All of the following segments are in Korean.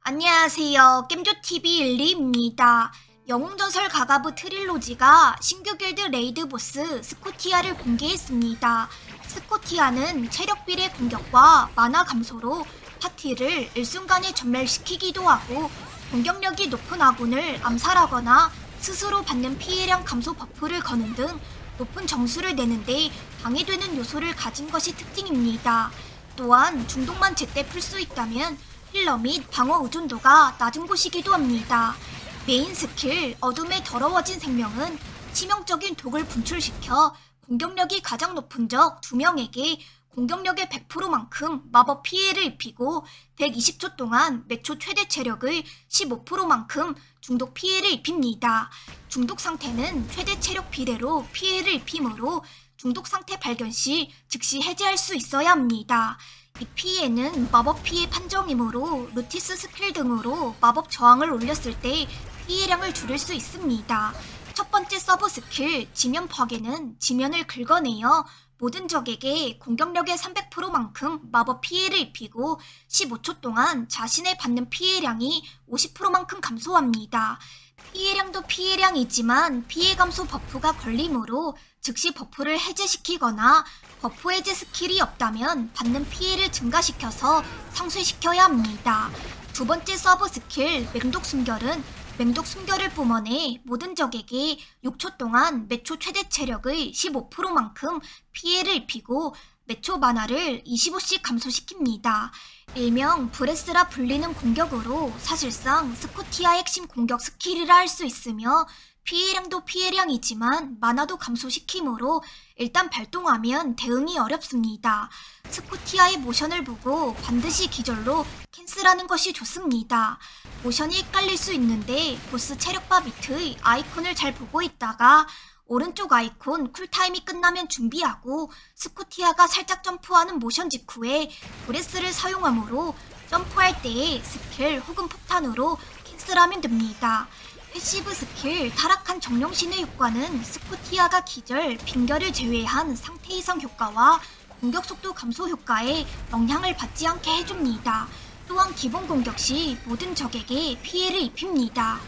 안녕하세요. 겜조TV 일리입니다. 영웅전설 가가브 트릴로지가 신규 길드 raid 보스 스코티아를 공개했습니다. 스코티아는 체력 비례 공격과 mana 감소로 파티를 일순간에 전멸시키기도 하고 공격력이 높은 아군을 암살하거나 스스로 받는 피해량 감소 buff를 거는 등 높은 점수를 내는데 방해되는 요소를 가진 것이 특징입니다. 또한 중독만 제때 풀 수 있다면 healer 및 방어 의존도가 낮은 곳이기도 합니다. main skill 어둠의 더러워진 생명은 치명적인 독을 분출시켜 공격력이 가장 높은 적 2명에게 공격력의 100%만큼 마법 피해를 입히고 120초 동안 매초 최대 체력을 15%만큼 중독 피해를 입힙니다. 중독 상태는 최대 체력 비례로 피해를 입히므로 중독 상태 발견 시 즉시 해제할 수 있어야 합니다. 이 피해는 마법 피해 판정이므로 루티스 스킬 등으로 마법 저항을 올렸을 때 피해량을 줄일 수 있습니다. 첫 번째 sub skill 지면 파괴는 지면을 긁어내어 모든 적에게 공격력의 300%만큼 마법 피해를 입히고 15초 동안 자신의 받는 피해량이 50%만큼 감소합니다. 피해량도 피해량이지만 피해 감소 buff가 걸리므로 즉시 buff를 해제시키거나 buff 해제 skill이 없다면 받는 피해를 증가시켜서 상쇄시켜야 합니다. 두 번째 sub skill 맹독 숨결은 맹독 숨결을 뿜어내 모든 적에게 6초 동안 매초 최대 체력을 15%만큼 피해를 입히고 매초 mana를 25씩 감소시킵니다. 일명 breath라 불리는 공격으로 사실상 스코티아 핵심 공격 skill이라 할 수 있으며 피해량도 피해량이지만 mana도 감소시키므로 일단 발동하면 대응이 어렵습니다. 스코티아의 모션을 보고 반드시 기절로 cancel하는 것이 좋습니다. 모션이 헷갈릴 수 있는데 보스 체력바 밑의 아이콘을 잘 보고 있다가 오른쪽 아이콘 cool time이 끝나면 준비하고 스코티아가 살짝 점프하는 모션 직후에 breath를 사용하므로 점프할 때에 스킬 혹은 폭탄으로 cancel하면 됩니다. passive skill 타락한 정령신의 효과는 스코티아가 기절, 빙결을 제외한 상태 이상 효과와 공격 속도 감소 효과에 영향을 받지 않게 해줍니다. 또한 기본 공격 시 모든 적에게 피해를 입힙니다.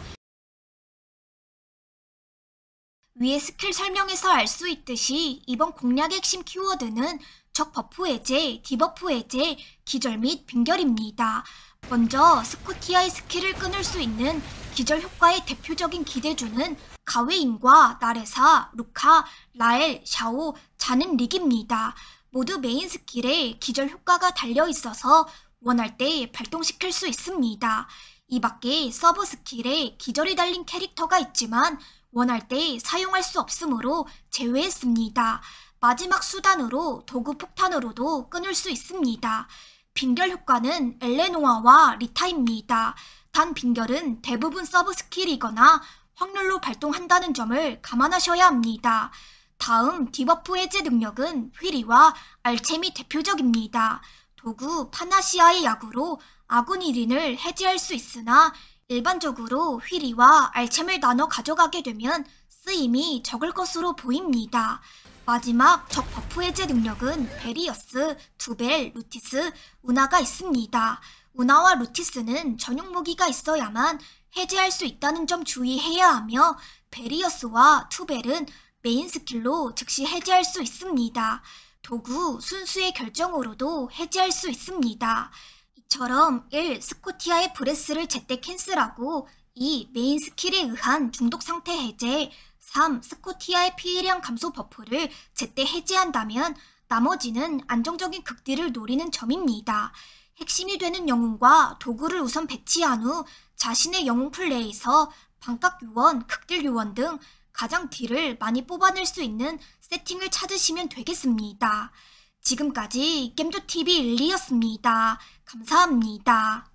위의 스킬 설명에서 알 수 있듯이 이번 공략의 핵심 키워드는 적 buff 해제, debuff 해제, 기절 및 빙결입니다. 먼저 스코티아의 skill을 끊을 수 있는 기절 효과의 대표적인 기대주는 가웨인과 나레사, 루카, 라엘, 샤오, 자는 릭입니다. 모두 main skill에 기절 효과가 달려 있어서 원할 때 발동시킬 수 있습니다. 이 밖에 sub skill에 기절이 달린 캐릭터가 있지만 원할 때 사용할 수 없으므로 제외했습니다. 마지막 수단으로 도구 폭탄으로도 끊을 수 있습니다. 빙결 효과는 엘레노아와 리타입니다. 단 빙결은 대부분 sub skill이거나 확률로 발동한다는 점을 감안하셔야 합니다. 다음 debuff 해제 능력은 휘리와 알챔이 대표적입니다. 도구 파나시아의 약으로 아군 1인을 해제할 수 있으나 일반적으로 휘리와 알챔을 나눠 가져가게 되면 쓰임이 적을 것으로 보입니다. 마지막 적 buff 해제 능력은 베리어스, 두벨, 루티스, 우나가 있습니다. 우나와 루티스는 전용 무기가 있어야만 해제할 수 있다는 점 주의해야 하며 베리어스와 투벨은 main skill로 즉시 해제할 수 있습니다. 도구 순수의 결정으로도 해제할 수 있습니다. 이처럼 1. 스코티아의 breath를 제때 cancel하고 2. main skill에 의한 중독 상태 해제 3. 스코티아의 피해량 감소 buff를 제때 해제한다면 나머지는 안정적인 극딜을 노리는 점입니다. 핵심이 되는 영웅과 도구를 우선 배치한 후 자신의 영웅 pool에서 방깎 요원, 극딜 요원 등 가장 딜을 많이 뽑아낼 수 있는 세팅을 찾으시면 되겠습니다. 지금까지 겜조TV 일리였습니다. 감사합니다.